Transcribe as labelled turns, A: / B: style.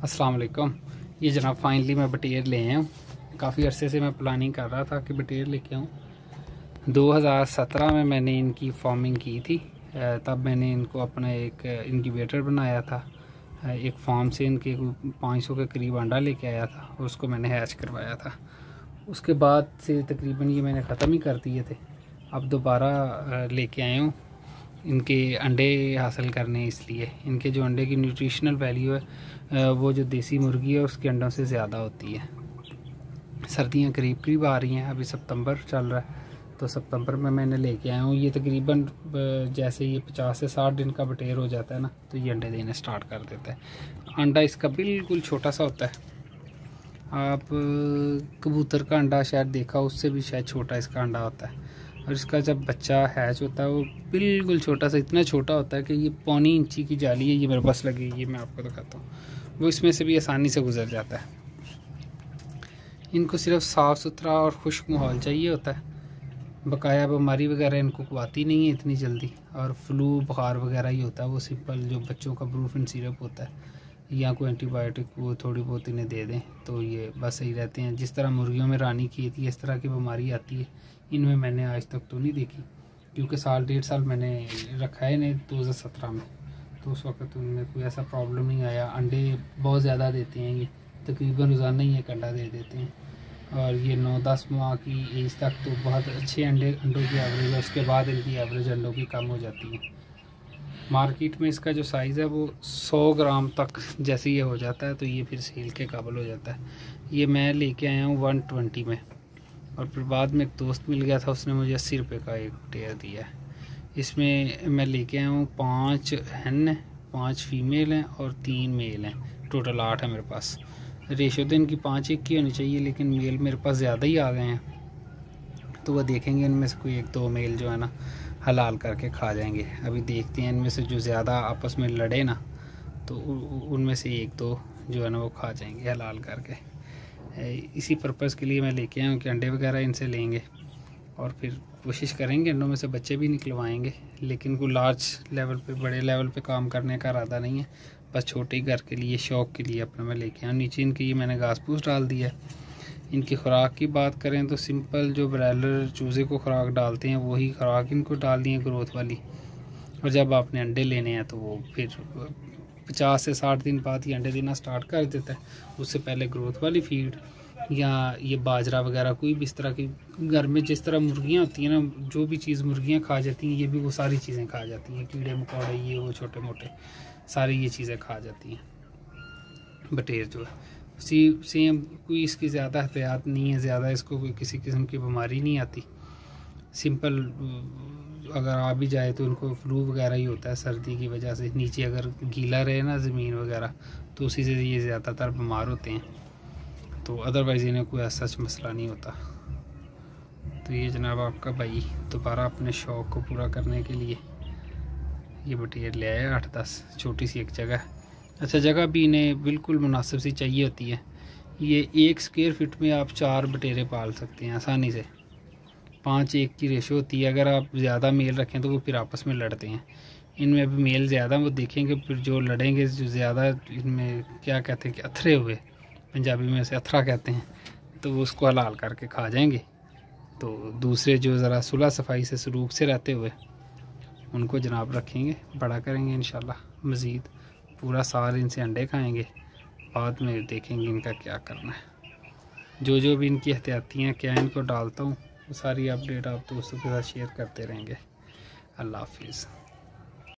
A: अस्सलाम वालेकुम। ये जनाब फाइनली मैं बटेर ले आया हूँ। काफ़ी अरसे से मैं प्लानिंग कर रहा था कि बटेर लेके आऊँ। 2017 में मैंने इनकी फ़ार्मिंग की थी। तब मैंने इनको अपना एक इनक्यूबेटर बनाया था। एक फार्म से इनके 500 के करीब अंडा लेके आया था और उसको मैंने हैच करवाया था। उसके बाद से तकरीबन ये मैंने ख़त्म ही कर दिए थे। अब दोबारा लेके आया हूँ। इनके अंडे हासिल करने इसलिए। इनके जो अंडे की न्यूट्रिशनल वैल्यू है वो जो देसी मुर्गी है, उसके अंडों से ज़्यादा होती है। सर्दियाँ करीब करीब आ रही हैं, अभी सितंबर चल रहा है तो सितंबर में मैंने लेके आया हूँ। ये तकरीबन जैसे ये पचास से साठ दिन का बटेर हो जाता है ना तो ये अंडे देने स्टार्ट कर देता है। अंडा इसका बिल्कुल छोटा सा होता है। आप कबूतर का अंडा शायद देखा उससे भी शायद छोटा इसका अंडा होता है। और इसका जब बच्चा हैच होता है, वो बिल्कुल छोटा सा, इतना छोटा होता है कि ये पौनी इंची की जाली है, ये मेरे पास लगी ये मैं आपको दिखाता हूँ। वो इसमें से भी आसानी से गुजर जाता है। इनको सिर्फ़ साफ़ सुथरा और खुश्क माहौल चाहिए होता है। बकाया बीमारी वगैरह इनको कुआती नहीं है इतनी जल्दी, और फ्लू, बुखार वगैरह ही होता है, वो सिंपल जो बच्चों का ब्रूफिन सिरप होता है। या कोई एंटीबायोटिक वो थोड़ी बहुत इन्हें दे दें तो ये बस सही रहते हैं। जिस तरह मुर्गियों में रानी की थी, इस तरह की बीमारी आती है। इनमें मैंने आज तक तो नहीं देखी, क्योंकि साल, डेढ़ साल मैंने रखा है इन्हें दो हज़ार सत्रह में। तो उस वक्त उनमें कोई ऐसा प्रॉब्लम नहीं आया। अंडे बहुत ज़्यादा देते हैं ये, तकरीबन रोज़ाना ही एक अंडा दे देते हैं। और ये नौ दस माह की एज तक तो बहुत अच्छे अंडे, अंडों की एवरेज है। उसके बाद इनकी एवरेज अंडों की कम हो जाती है। मार्केट में इसका जो साइज़ है वो 100 ग्राम तक जैसे ये हो जाता है तो ये फिर सेल के काबल हो जाता है। ये मैं लेके आया हूँ 120 में। और फिर बाद में एक दोस्त मिल गया था, उसने मुझे अस्सी रुपये का एक टेयर दिया है। इसमें मैं लेके आया हूँ पाँच हैं, पाँच फीमेल हैं और तीन मेल हैं। टोटल आठ है मेरे पास। रेशो तो इनकी पाँच एक की होनी चाहिए, लेकिन मेल मेरे पास ज़्यादा ही आ गए हैं। तो वह देखेंगे इनमें से कोई एक दो मेल जो है ना, हलाल करके खा जाएँगे। अभी देखते हैं इनमें से जो ज़्यादा आपस में लड़े ना तो उनमें से एक दो जो है ना वो खा जाएँगे हलाल करके। इसी पर्पज़ के लिए मैं लेके आया हूँ कि अंडे वगैरह इनसे लेंगे और फिर कोशिश करेंगे अंडों में से बच्चे भी निकलवाएँगे, लेकिन कोई लार्ज लेवल पे, बड़े लेवल पे काम करने का इरादा नहीं है। बस छोटे घर के लिए, शौक़ के लिए अपना मैं लेके आया नीचे इनकी ये मैंने घास फूस डाल दिया है। इनकी खुराक की बात करें तो सिंपल जो ब्रैलर चूज़े को खुराक डालते हैं, वही खुराक इनको डाल दी है ग्रोथ वाली। और जब आपने अंडे लेने हैं तो वो फिर पचास से साठ दिन बाद ही अंडे देना स्टार्ट कर देता है। उससे पहले ग्रोथ वाली फ़ीड या ये बाजरा वगैरह कोई भी इस तरह की, घर में जिस तरह मुर्गियाँ होती हैं ना, जो भी चीज़ मुर्गियाँ खा जाती हैं, ये भी वो सारी चीज़ें खा जाती हैं। कीड़े मकोड़े, ये वो छोटे मोटे, सारी ये चीज़ें खा जाती हैं। बटेर जो है। सी सेम कोई इसकी ज़्यादा एहतियात नहीं है, ज़्यादा इसको कोई किसी किस्म की बीमारी नहीं आती। सिंपल अगर आ भी जाए तो उनको फ्लू वगैरह ही होता है, सर्दी की वजह से। नीचे अगर गीला रहे ना ज़मीन वगैरह तो उसी से ये ज़्यादातर बीमार होते हैं। तो अदरवाइज़ इन्हें कोई ऐसा मसला नहीं होता। तो ये जनाब आपका भाई, दोबारा अपने शौक़ को पूरा करने के लिए ये बटेर ले आए आठ दस, छोटी सी एक जगह। अच्छा जगह भी इन्हें बिल्कुल मुनासिब सी चाहिए होती है। ये एक स्क्वेयर फिट में आप चार बटेरे पाल सकते हैं आसानी से। पाँच एक की रेशो होती है। अगर आप ज़्यादा मेल रखें तो वो फिर आपस में लड़ते हैं। इनमें अभी मेल ज़्यादा, वो देखेंगे फिर जो लड़ेंगे, जो ज़्यादा इनमें क्या कहते हैं कि अथरे हुए, पंजाबी में से अथरा कहते हैं तो वो उसको हलाल करके खा जाएँगे। तो दूसरे जो ज़रा सुलह सफ़ाई से सलूक से रहते हुए, उनको जनाब रखेंगे, बड़ा करेंगे इन मज़ीद। पूरा साल इनसे अंडे खाएँगे, बाद में देखेंगे इनका क्या करना है। जो जो भी इनकी एहतियातियाँ क्या इनको डालता हूँ, वो सारी अपडेट आप दोस्तों के साथ शेयर करते रहेंगे। अल्लाह हाफिज़।